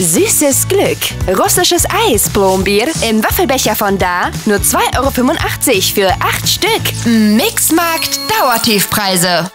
Süßes Glück. Russisches Eis, Plombier im Waffelbecher von da. Nur 2,85 Euro für 8 Stück. Mixmarkt Dauertiefpreise.